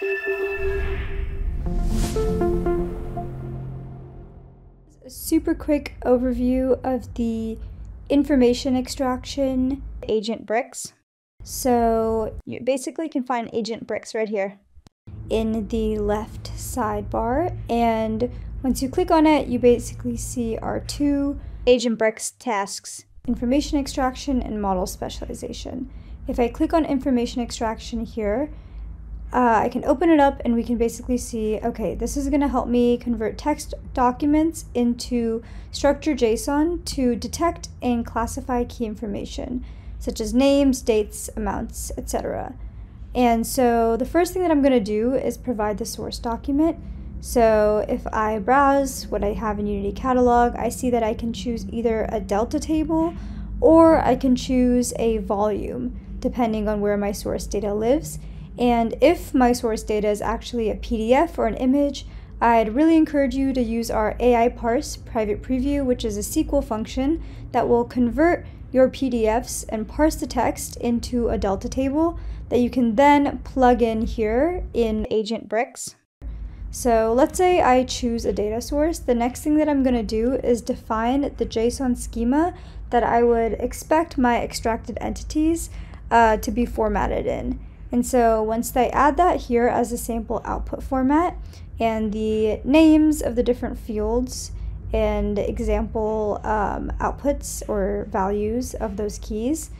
A super quick overview of the information extraction agent bricks. So you basically can find agent bricks right here in the left sidebar and once you click on it you basically see our two agent bricks tasks information extraction and model specialization. If I click on information extraction here uh, I can open it up and we can basically see, okay, this is going to help me convert text documents into structured JSON to detect and classify key information, such as names, dates, amounts, etc. And so the first thing that I'm going to do is provide the source document. So if I browse what I have in Unity Catalog, I see that I can choose either a delta table or I can choose a volume, depending on where my source data lives. And if my source data is actually a PDF or an image, I'd really encourage you to use our AI parse private preview, which is a SQL function that will convert your PDFs and parse the text into a delta table that you can then plug in here in Agent Bricks. So let's say I choose a data source. The next thing that I'm going to do is define the JSON schema that I would expect my extracted entities uh, to be formatted in. And so once they add that here as a sample output format and the names of the different fields and example um, outputs or values of those keys,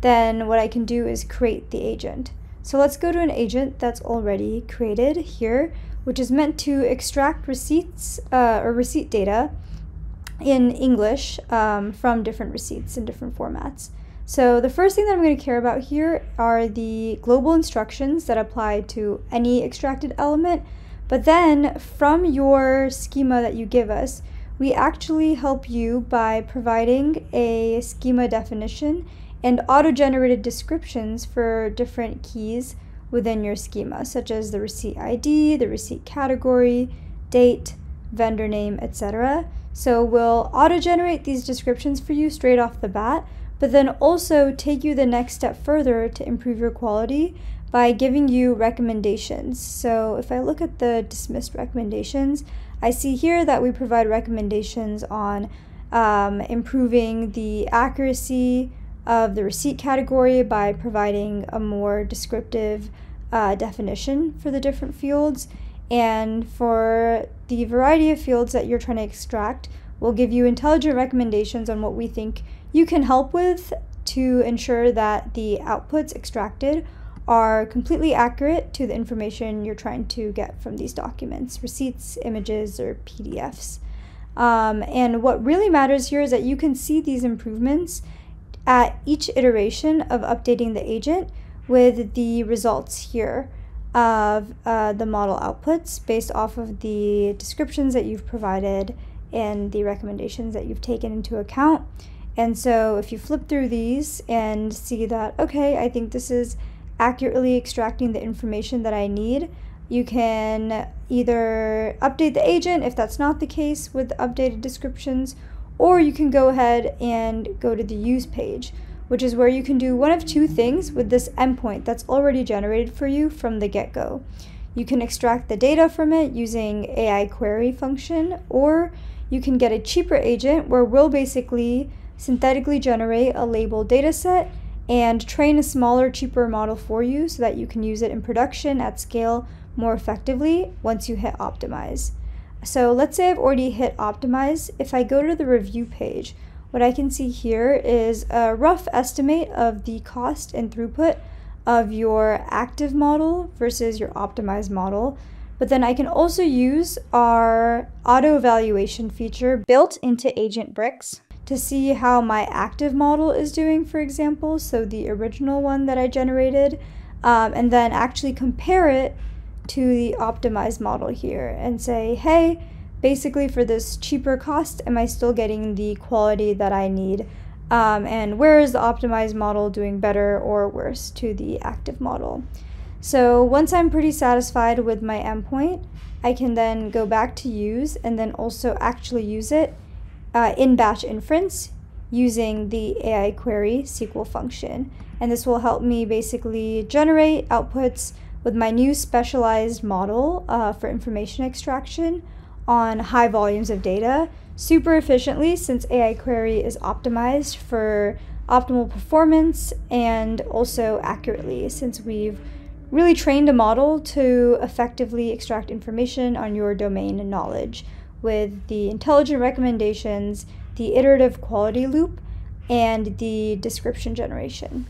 then what I can do is create the agent. So let's go to an agent that's already created here, which is meant to extract receipts uh, or receipt data in English um, from different receipts in different formats. So the first thing that I'm going to care about here are the global instructions that apply to any extracted element. But then from your schema that you give us, we actually help you by providing a schema definition and auto-generated descriptions for different keys within your schema, such as the receipt ID, the receipt category, date, vendor name, etc. So we'll auto-generate these descriptions for you straight off the bat, but then also take you the next step further to improve your quality by giving you recommendations. So if I look at the dismissed recommendations, I see here that we provide recommendations on um, improving the accuracy of the receipt category by providing a more descriptive uh, definition for the different fields. And for the variety of fields that you're trying to extract, we'll give you intelligent recommendations on what we think you can help with to ensure that the outputs extracted are completely accurate to the information you're trying to get from these documents, receipts, images, or PDFs. Um, and what really matters here is that you can see these improvements at each iteration of updating the agent with the results here of uh, the model outputs based off of the descriptions that you've provided and the recommendations that you've taken into account. And so if you flip through these and see that, okay, I think this is accurately extracting the information that I need, you can either update the agent if that's not the case with updated descriptions, or you can go ahead and go to the use page, which is where you can do one of two things with this endpoint that's already generated for you from the get-go. You can extract the data from it using AI query function, or you can get a cheaper agent where we'll basically synthetically generate a labeled dataset and train a smaller, cheaper model for you so that you can use it in production at scale more effectively once you hit optimize. So let's say I've already hit optimize. If I go to the review page, what I can see here is a rough estimate of the cost and throughput of your active model versus your optimized model. But then I can also use our auto evaluation feature built into Agent Bricks to see how my active model is doing, for example, so the original one that I generated, um, and then actually compare it to the optimized model here and say, hey, basically for this cheaper cost, am I still getting the quality that I need? Um, and where is the optimized model doing better or worse to the active model? So once I'm pretty satisfied with my endpoint, I can then go back to use and then also actually use it uh, in batch inference using the AI query SQL function. And this will help me basically generate outputs with my new specialized model uh, for information extraction on high volumes of data super efficiently since AI Query is optimized for optimal performance and also accurately since we've really trained a model to effectively extract information on your domain knowledge with the intelligent recommendations, the iterative quality loop, and the description generation.